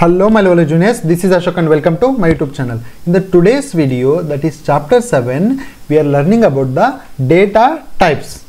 Hello my lovely juniors, this is Ashok and welcome to my YouTube channel. In the today's video that is chapter 7 we are learning about the data types.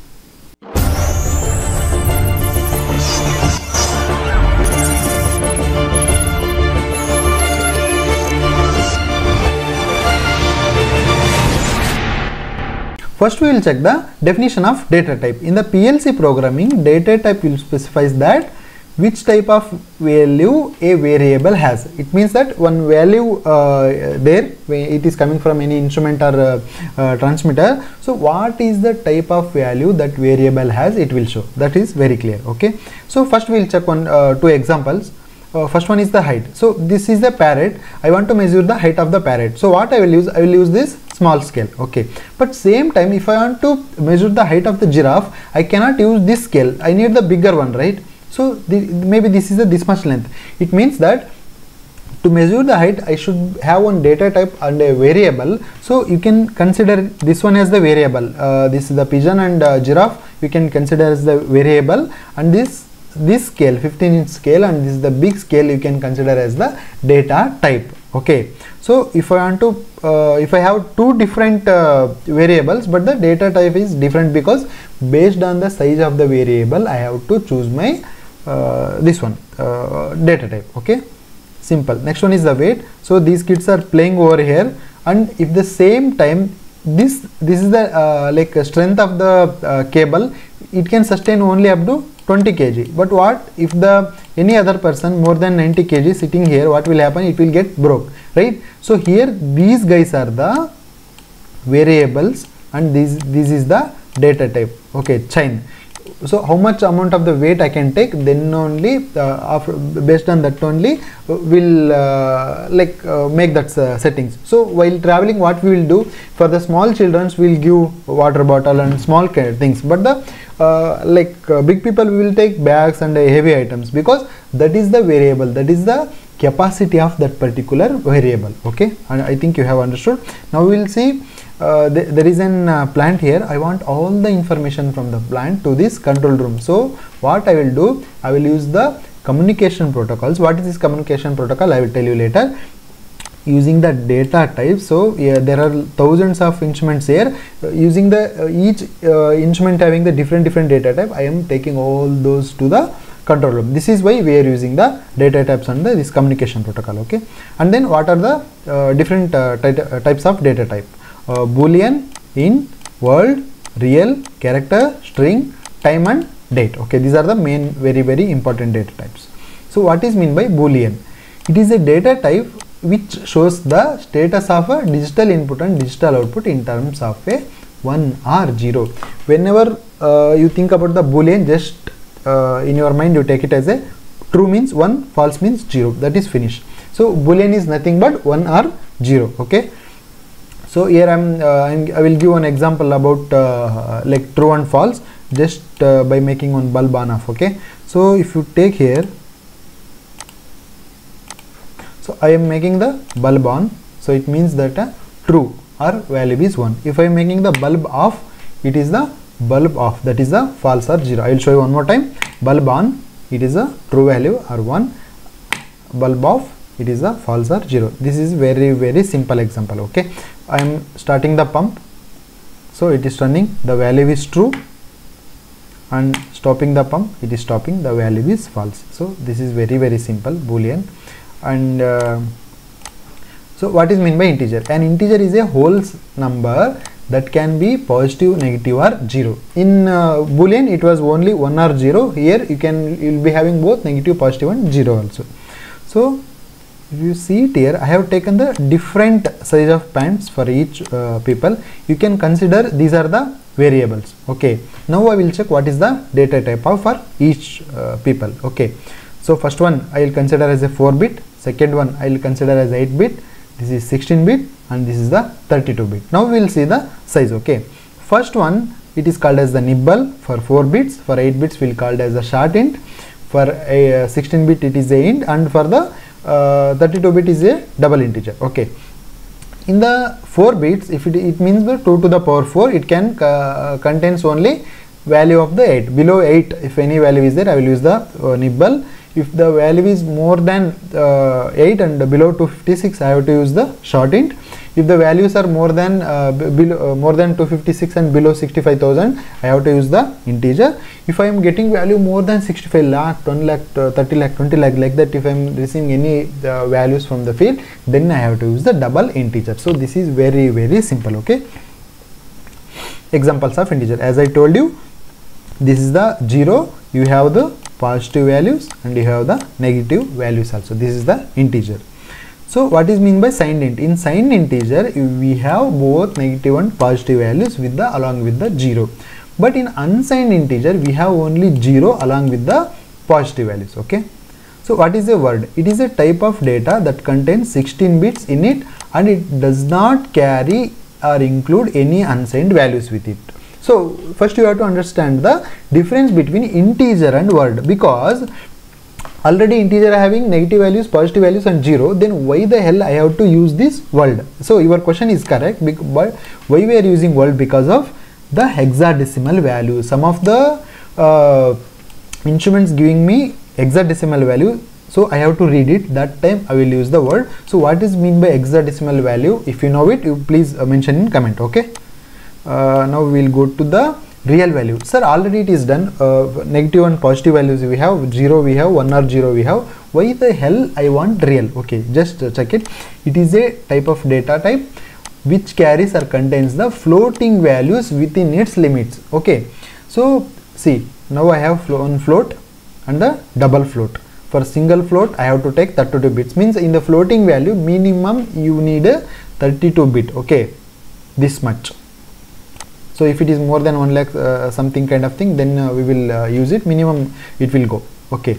First we will check the definition of data type. In the PLC programming data type will specifies that which type of value a variable has. It means that one value uh, there it is coming from any instrument or uh, uh, transmitter. So what is the type of value that variable has it will show that is very clear okay. So first we will check one two examples. first one is the height. So this is the parrot. I want to measure the height of the parrot. So what I will use? I will use this small scale okay but same time if i want to measure the height of the giraffe i cannot use this scale i need the bigger one right so the, maybe this is a this much length. It means that to measure the height i should have one data type and a variable. So you can consider this one as the variable. Uh, this is the pigeon and uh, giraffe. You can consider as the variable. And this this scale 15 inch scale and this is the big scale you can consider as the data type. Okay. So if i want to uh, if i have two different uh, variables but the data type is different because based on the size of the variable i have to choose my uh, this one uh, data type okay? Simple. Next one is the weight. So these kids are playing over here and if the same time this this is the uh, like strength of the uh, cable it can sustain only up to 20 kg. But what if the any other person more than 90 kg sitting here what will happen? It will get broke right? So here these guys are the variables and this this is the data type okay? Chain so how much amount of the weight I can take then only uh, after, based on that only will uh, like uh, make that settings. So while traveling what we will do for the small childrens we will give water bottle and small things. But the like big people will take bags and heavy items because that is the variable that is the capacity of that particular variable. Okay? And I think you have understood. Now we will see uh, th there is an uh, plant here. I want all the information from the plant to this control room. So what I will do I will use the communication protocols. What is this communication protocol? I will tell you later. Using the data type. So yeah, there are thousands of instruments here. Uh, using the each instrument having the different different data type I am taking all those to the control room. This is why we are using the data types the, this communication protocol okay? And then what are the uh, different uh, types of data type uh, boolean in world real character string time and date. Okay these are the main very very important data types. So what is mean by boolean? It is a data type which shows the status of a digital input and digital output in terms of a 1 or 0 whenever uh, you think about the boolean just uh, in your mind you take it as a true means 1 false means 0 that is finished so boolean is nothing but 1 or 0 okay so here I'm, uh, I'm i will give an example about uh, like true and false just uh, by making one bulb on off okay? So if you take here so I am making the bulb on so it means that uh, true or value is 1 if I am making the bulb off it is the bulb off that is the false or 0 I will show you one more time. Bulb on it is a true value or 1 bulb off it is a false or 0 this is very very simple example okay I am starting the pump. So it is running. The value is true. And stopping the pump it is stopping. The value is false. So this is very very simple boolean. And uh, so what is mean by integer? An integer is a whole number that can be positive negative or 0 in uh, boolean it was only 1 or 0 here you can you will be having both negative positive and 0 also. So if you see it here I have taken the different size of pants for each uh, people. You can consider these are the variables. Okay. Now I will check what is the data type of for each uh, people. Okay. So first one I will consider as a 4 bit. Second one I will consider as 8 bit. This is 16 bit and this is the 32 bit. Now we will see the size. Okay. First one it is called as the nibble. For 4 bits for 8 bits we will called as the short int for a uh, 16 bit it is a int and for the 32 bit is a double integer. Okay. In the 4 bits if it, it means the 2 to the power 4 it can uh, contains only value of the 8 below 8 if any value is there I will use the uh, nibble. If the value is more than uh, 8 and below 256 I have to use the short int if the values are more than uh, below uh, more than 256 and below 65000 I have to use the integer. If I am getting value more than 65 lakh 20 lakh uh, 30 lakh 20 lakh like that if I am receiving any values from the field then I have to use the double integer. So this is very very simple okay? Examples of integer. As I told you this is the 0 you have the positive values and you have the negative values also. This is the integer so what is mean by signed int? In signed integer we have both negative and positive values with the along with the 0 but in unsigned integer we have only 0 along with the positive values okay? So what is a word? It is a type of data that contains 16 bits in it and it does not carry or include any unsigned values with it. So first you have to understand the difference between integer and word because already integer having negative values positive values and 0 then why the hell I have to use this word so your question is correct but why we are using word because of the hexadecimal value. Some of the uh, instruments giving me hexadecimal value so I have to read it. That time I will use the word. So what is mean by hexadecimal value? If you know it you please uh, mention in comment okay? Uh, now we will go to the real value. Sir already it is done. Uh, negative and positive values we have 0 we have 1 or 0 we have. Why the hell I want real? Okay just check it. It is a type of data type which carries or contains the floating values within its limits. Okay so see now I have one float and the double float. For single float I have to take 32 bits. Means in the floating value minimum you need a 32 bit. Okay this much so if it is more than 1 lakh uh, something kind of thing then uh, we will uh, use it. Minimum it will go. Okay.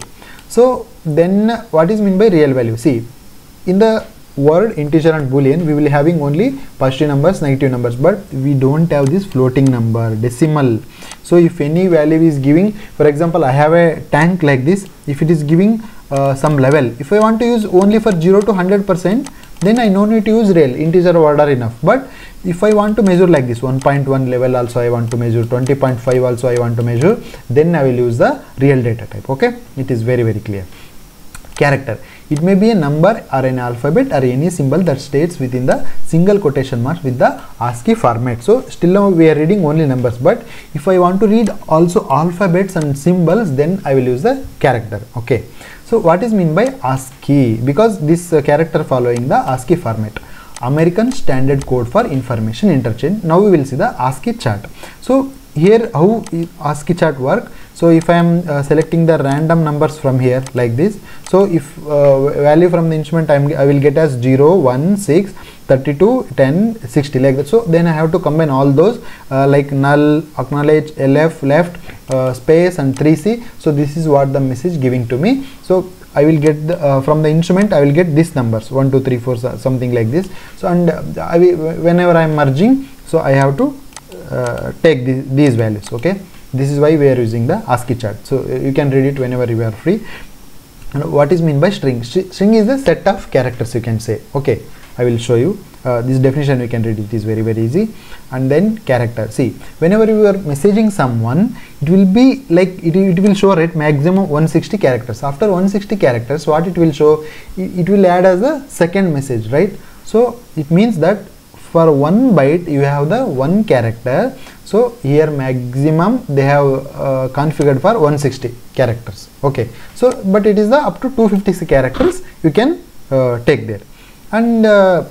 So then what is mean by real value? See in the word integer and boolean we will having only positive numbers negative numbers. But we don't have this floating number decimal. So if any value is giving for example i have a tank like this. If it is giving uh, some level if i want to use only for 0 to 100 percent then i no need to use real integer word are enough but if i want to measure like this 1.1 level also i want to measure 20.5 also i want to measure then i will use the real data type okay it is very very clear character it may be a number or an alphabet or any symbol that stays within the single quotation mark with the ASCII format. So still now we are reading only numbers but if I want to read also alphabets and symbols then I will use the character. Okay. So what is mean by ASCII? Because this uh, character following the ASCII format. American Standard Code for Information Interchange. Now we will see the ASCII chart. So here how ASCII chart work so if I am uh, selecting the random numbers from here like this so if uh, value from the instrument I'm, I will get as 0 1 6 32 10 60 like that. So then I have to combine all those uh, like null acknowledge lf left uh, space and 3c so this is what the message giving to me. So I will get the, uh, from the instrument I will get these numbers 1 2 3 4 something like this. So and uh, I whenever I am merging so I have to uh, take the, these values okay this is why we are using the ASCII chart. So uh, you can read it whenever you are free. And what is mean by string? String is the set of characters you can say. Okay I will show you. Uh, this definition you can read. It is very very easy. And then character. See whenever you are messaging someone it will be like it, it will show at maximum 160 characters. After 160 characters what it will show? It, it will add as a second message right? So it means that for one byte you have the one character so here maximum they have uh, configured for 160 characters. Okay. So but it is the up to 256 characters you can uh, take there. And uh,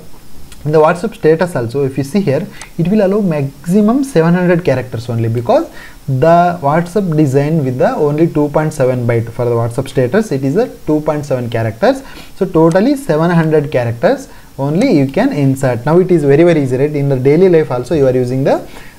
the whatsapp status also if you see here it will allow maximum 700 characters only because the whatsapp design with the only 2.7 byte for the whatsapp status it is a 2.7 characters. So totally 700 characters only you can insert. Now it is very very easy right? In the daily life also you are using the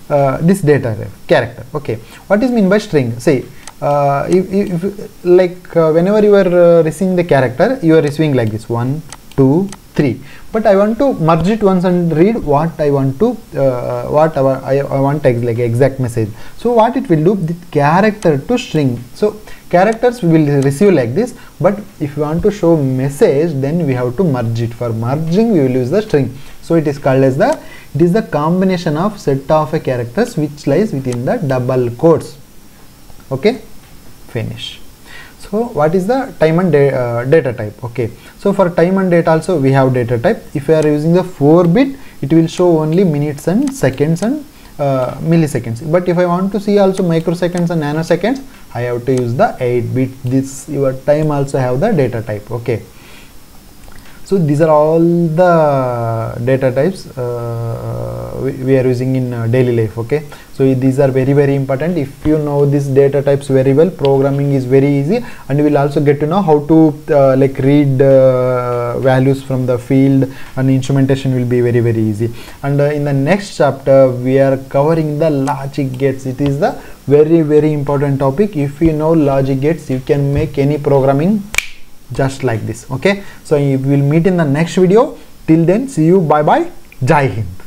uh, this data character. Okay. What is mean by string? Say uh, if, if, like uh, whenever you are uh, receiving the character you are receiving like this one two three. But I want to merge it once and read what I want to uh, what I, I want text like exact message. So what it will do the character to string. So characters we will receive like this but if you want to show message then we have to merge it. For merging we will use the string so it is called as the it is the combination of set of a characters which lies within the double quotes okay? Finish. So what is the time and da uh, data type? Okay. So for time and date also we have data type. If we are using the 4 bit it will show only minutes and seconds and uh, milliseconds. But if I want to see also microseconds and nanoseconds I have to use the 8 bit. This your time also have the data type. Okay so these are all the data types uh, we, we, are using in uh, daily life okay? So these are very very important. If you know these data types very well programming is very easy and you will also get to know how to uh, like read uh, values from the field and instrumentation will be very very easy. And uh, in the next chapter we are covering the logic gates. It is the very very important topic. If you know logic gates you can make any programming just like this okay? So we will meet in the next video. Till then see you. Bye bye jai hind